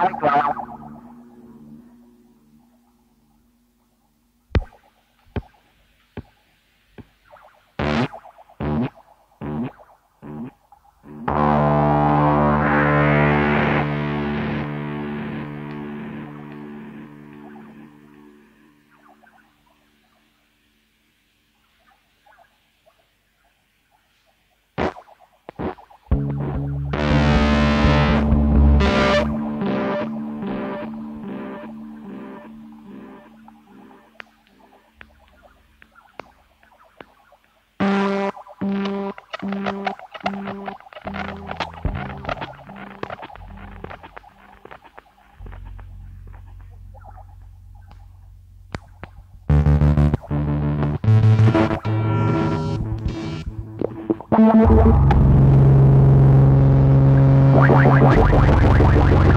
Wow, wow. Thank you.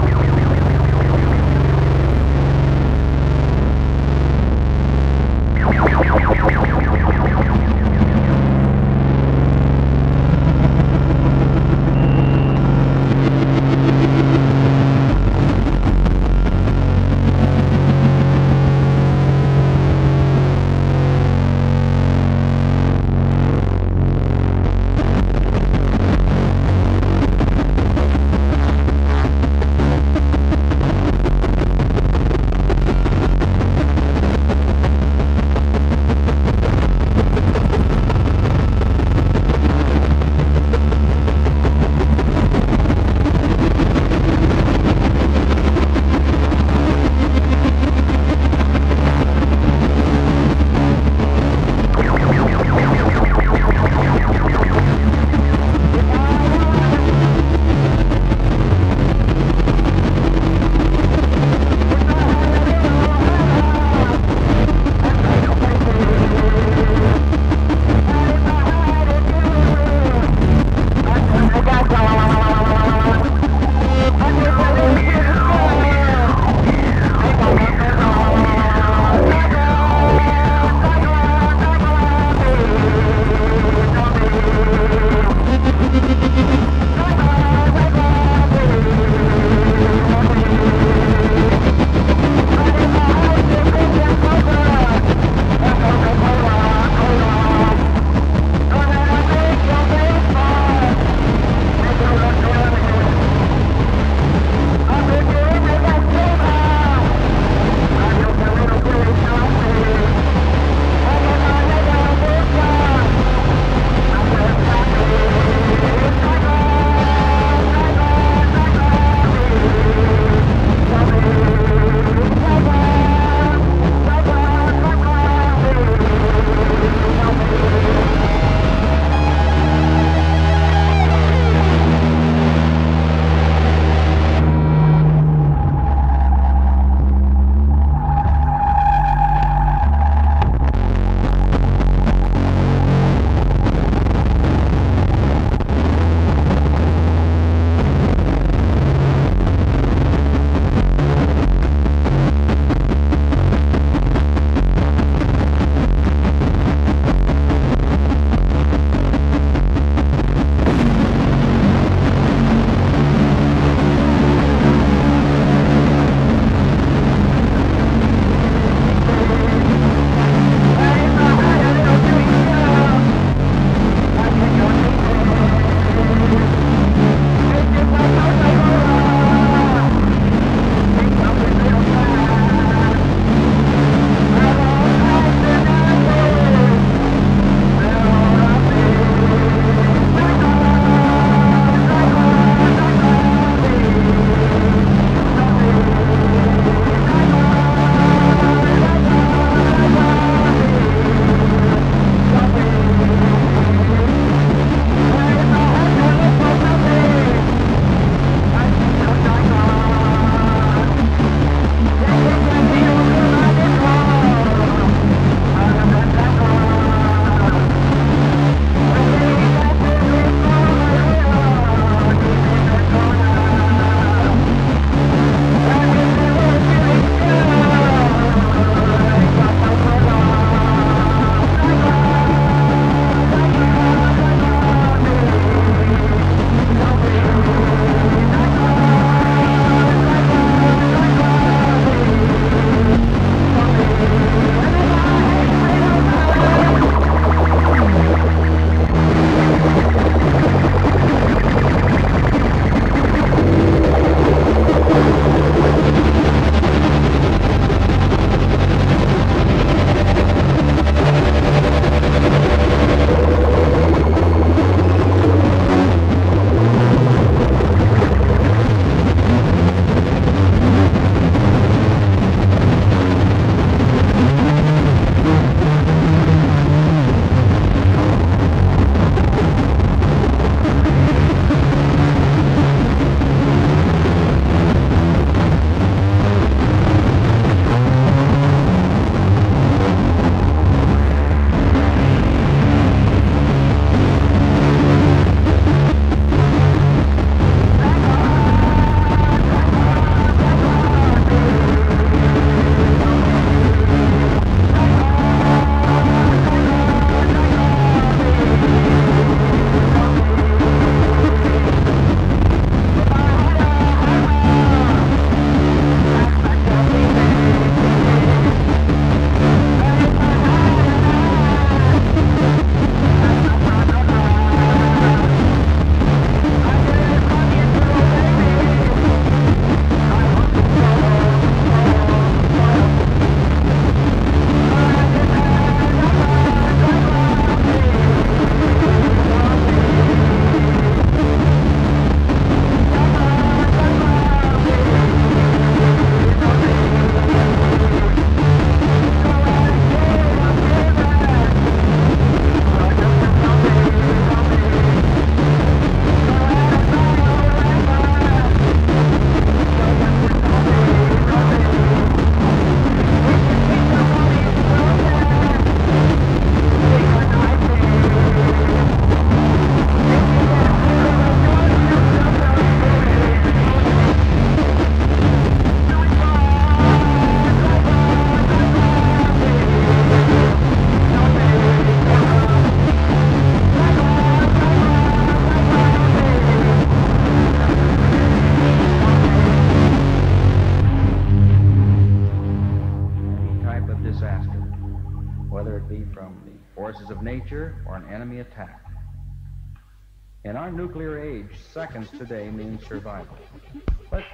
It be from the forces of nature or an enemy attack. In our nuclear age, seconds today mean survival. But